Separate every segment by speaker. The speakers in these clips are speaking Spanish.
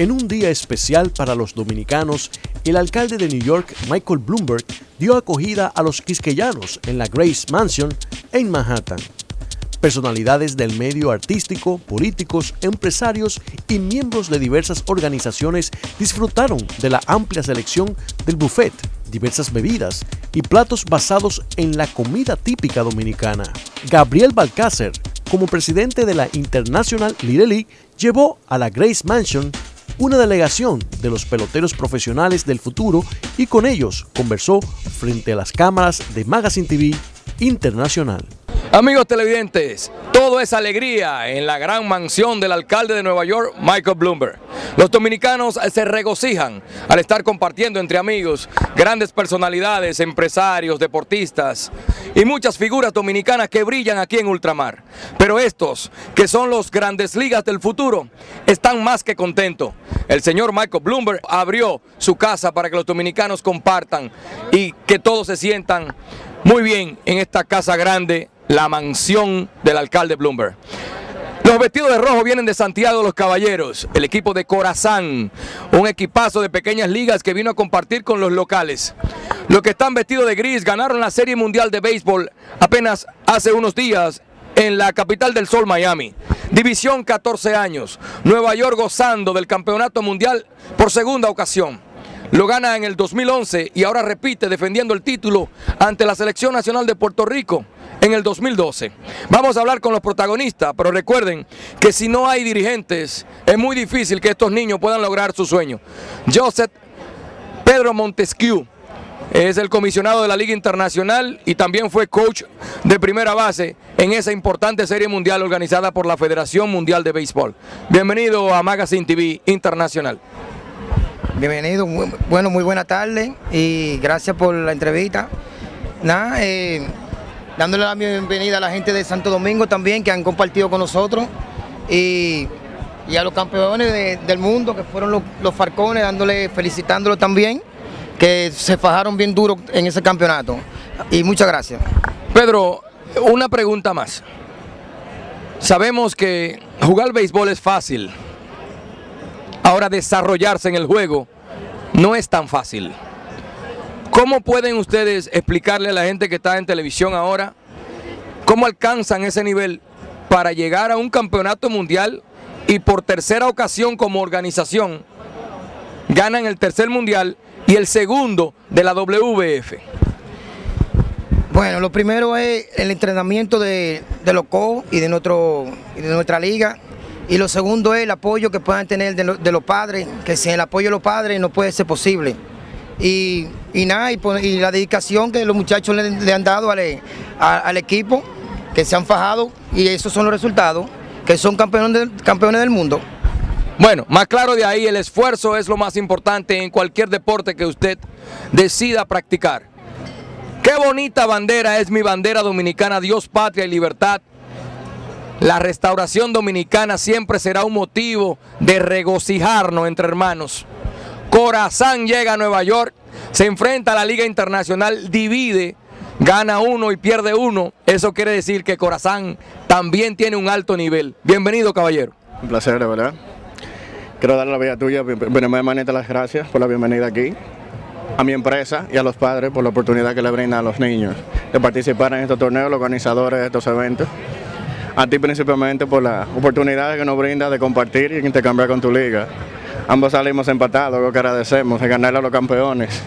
Speaker 1: En un día especial para los dominicanos, el alcalde de New York, Michael Bloomberg, dio acogida a los quisqueyanos en la Grace Mansion en Manhattan. Personalidades del medio artístico, políticos, empresarios y miembros de diversas organizaciones disfrutaron de la amplia selección del buffet, diversas bebidas y platos basados en la comida típica dominicana. Gabriel Balcácer, como presidente de la International Little League, llevó a la Grace Mansion una delegación de los peloteros profesionales del futuro y con ellos conversó frente a las cámaras de Magazine TV Internacional.
Speaker 2: Amigos televidentes, todo es alegría en la gran mansión del alcalde de Nueva York, Michael Bloomberg. Los dominicanos se regocijan al estar compartiendo entre amigos grandes personalidades, empresarios, deportistas y muchas figuras dominicanas que brillan aquí en Ultramar. Pero estos, que son los grandes ligas del futuro, están más que contentos. El señor Michael Bloomberg abrió su casa para que los dominicanos compartan y que todos se sientan muy bien en esta casa grande la mansión del alcalde Bloomberg. Los vestidos de rojo vienen de Santiago de los Caballeros, el equipo de Corazán, un equipazo de pequeñas ligas que vino a compartir con los locales. Los que están vestidos de gris ganaron la Serie Mundial de Béisbol apenas hace unos días en la capital del sol, Miami. División 14 años, Nueva York gozando del campeonato mundial por segunda ocasión. Lo gana en el 2011 y ahora repite defendiendo el título ante la Selección Nacional de Puerto Rico en el 2012. Vamos a hablar con los protagonistas, pero recuerden que si no hay dirigentes, es muy difícil que estos niños puedan lograr su sueño. Joseph Pedro Montesquieu es el comisionado de la Liga Internacional y también fue coach de primera base en esa importante serie mundial organizada por la Federación Mundial de Béisbol. Bienvenido a Magazine TV Internacional.
Speaker 3: Bienvenido, bueno, muy buena tarde y gracias por la entrevista. Nada, eh, dándole la bienvenida a la gente de Santo Domingo también que han compartido con nosotros y, a los campeones del mundo que fueron los, los Farcones, dándole, felicitándolo también, que se fajaron bien duro en ese campeonato. Y muchas gracias.
Speaker 2: Pedro, una pregunta más. Sabemos que jugar béisbol es fácil. Ahora desarrollarse en el juego no es tan fácil. ¿Cómo pueden ustedes explicarle a la gente que está en televisión ahora cómo alcanzan ese nivel para llegar a un campeonato mundial y por tercera ocasión como organización ganan el tercer mundial y el segundo de la WBF?
Speaker 3: Bueno, lo primero es el entrenamiento de, de los co y de, nuestro, de nuestra liga. Y lo segundo es el apoyo que puedan tener de, los padres, que sin el apoyo de los padres no puede ser posible y, nada, y, la dedicación que los muchachos le, han dado al, equipo, que se han fajado y esos son los resultados, que son campeones, campeones del mundo.
Speaker 2: Bueno, más claro de ahí, el esfuerzo es lo más importante en cualquier deporte que usted decida practicar. Qué bonita bandera es mi bandera dominicana, Dios, patria y libertad. La restauración dominicana siempre será un motivo de regocijarnos entre hermanos. Corazán llega a Nueva York, se enfrenta a la Liga Internacional, divide, gana uno y pierde uno. Eso quiere decir que Corazán también tiene un alto nivel. Bienvenido, caballero.
Speaker 4: Un placer, de verdad. Quiero dar la vida tuya, primeramente las gracias por la bienvenida aquí, a mi empresa y a los padres por la oportunidad que le brindan a los niños de participar en estos torneos, los organizadores de estos eventos. A ti principalmente por la oportunidad que nos brinda de compartir y intercambiar con tu liga. Ambos salimos empatados, lo que agradecemos, de ganarle a los campeones.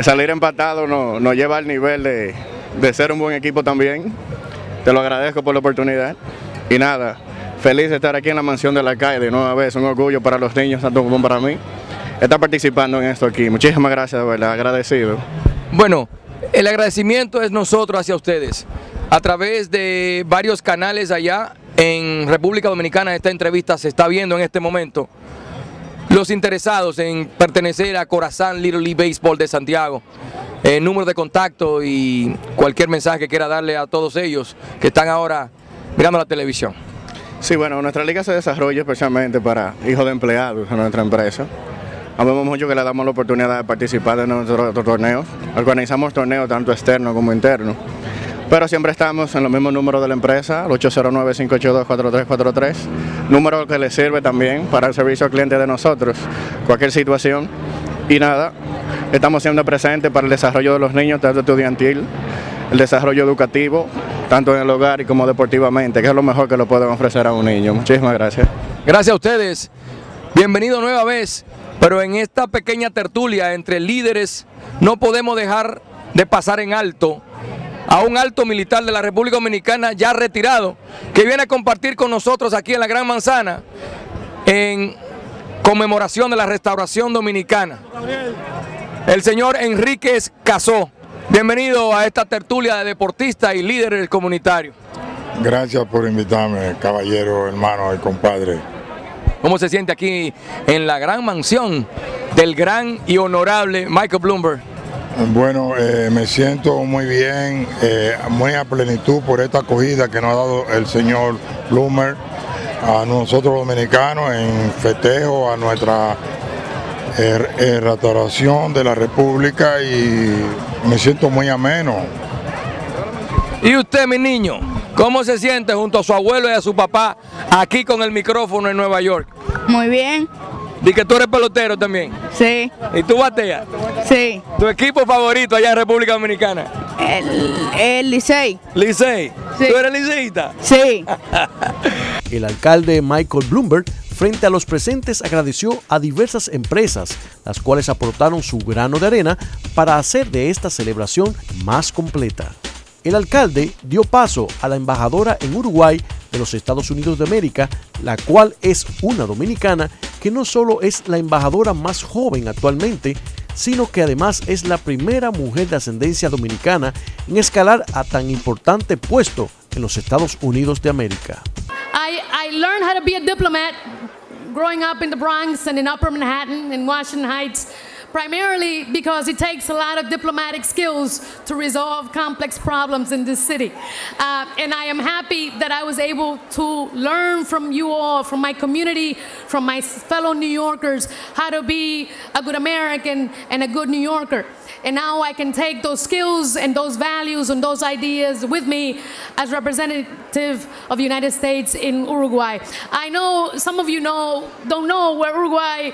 Speaker 4: Salir empatado nos, lleva al nivel de, ser un buen equipo también. Te lo agradezco por la oportunidad. Y nada, feliz de estar aquí en la mansión de la calle de nueva vez, un orgullo para los niños, tanto como para mí, estar participando en esto aquí. Muchísimas gracias, de verdad, agradecido.
Speaker 2: Bueno, el agradecimiento es nosotros hacia ustedes. A través de varios canales allá en República Dominicana, esta entrevista se está viendo en este momento los interesados en pertenecer a Corazán Little League Baseball de Santiago. El número de contacto y cualquier mensaje que quiera darle a todos ellos que están ahora mirando la televisión.
Speaker 4: Sí, bueno, nuestra liga se desarrolla especialmente para hijos de empleados en nuestra empresa. Habemos mucho que le damos la oportunidad de participar en nuestros torneos. Organizamos torneos tanto externos como internos Pero siempre estamos en los mismos números de la empresa, el 809-582-4343, número que le sirve también para el servicio al cliente de nosotros, cualquier situación. Y nada, estamos siendo presentes para el desarrollo de los niños, tanto estudiantil, el desarrollo educativo, tanto en el hogar y como deportivamente, que es lo mejor que lo pueden ofrecer a un niño. Muchísimas gracias.
Speaker 2: Gracias a ustedes. Bienvenido nueva vez, pero en esta pequeña tertulia entre líderes no podemos dejar de pasar en alto a un alto militar de la República Dominicana ya retirado, que viene a compartir con nosotros aquí en la Gran Manzana en conmemoración de la restauración dominicana. El señor Enríquez Casó. Bienvenido a esta tertulia de deportistas y líderes comunitarios.
Speaker 5: Gracias por invitarme, caballero, hermano y compadre.
Speaker 2: ¿Cómo se siente aquí en la gran mansión del gran y honorable Michael Bloomberg?
Speaker 5: Bueno, eh, me siento muy bien, eh, muy a plenitud por esta acogida que nos ha dado el señor Bloomer a nosotros dominicanos en festejo a nuestra eh, restauración de la República y me siento muy ameno.
Speaker 2: ¿Y usted, mi niño, cómo se siente junto a su abuelo y a su papá aquí con el micrófono en Nueva York?
Speaker 6: Muy bien.
Speaker 2: ¿Y que tú eres pelotero también?
Speaker 6: Sí.
Speaker 2: ¿Y tú bateas?
Speaker 6: Sí.
Speaker 2: ¿Tu equipo favorito allá en República Dominicana?
Speaker 6: El, el Licey.
Speaker 2: ¿Licey?
Speaker 6: Sí.
Speaker 2: ¿Tú eres liceísta?
Speaker 6: Sí.
Speaker 1: El alcalde Michael Bloomberg, frente a los presentes, agradeció a diversas empresas, las cuales aportaron su grano de arena para hacer de esta celebración más completa. El alcalde dio paso a la embajadora en Uruguay de los Estados Unidos de América, la cual es una dominicana que no solo es la embajadora más joven actualmente, sino que además es la primera mujer de ascendencia dominicana en escalar a tan importante puesto en los Estados Unidos de América.
Speaker 7: I, I learned how to be a diplomat growing up in the Bronx and in Upper Manhattan and Washington Heights, primarily because it takes a lot of diplomatic skills to resolve complex problems in this city. Uh, and I am happy that I was able to learn from you all, from my community, from my fellow New Yorkers, how to be a good American and a good New Yorker. And now I can take those skills and those values and those ideas with me as representative of the United States in Uruguay. I know some of you know don't know where Uruguay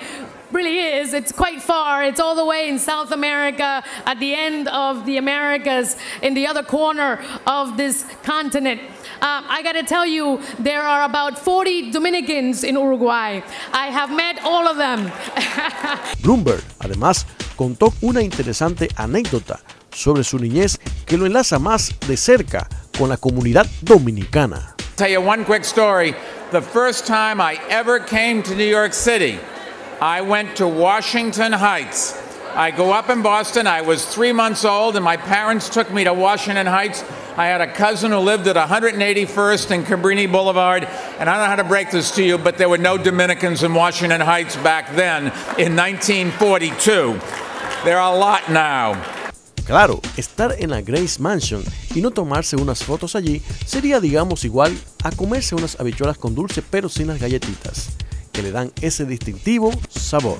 Speaker 7: really is. It's quite far. It's all the way in South America, at the end of the Americas, in the other corner of this continent. Um, I got to tell you, there are about 40 Dominicans in Uruguay. I have met all of them.
Speaker 1: Bloomberg, además, contó una interesante anécdota sobre su niñez que lo enlaza más de cerca con la comunidad dominicana.
Speaker 8: Tell you one quick story. The first time I ever came to New York City, I went to Washington Heights. I grew up in Boston. I was three months old, and my parents took me to Washington Heights. I had a cousin who lived at 181st and Cabrini Boulevard, and I don't know how to break this to you, but there were no Dominicans in Washington Heights back then in 1942. There are a lot now.
Speaker 1: Claro, estar en la Grace Mansion y no tomarse unas fotos allí sería, digamos, igual a comerse unas habichuelas con dulce pero sin las galletitas, que le dan ese distintivo sabor.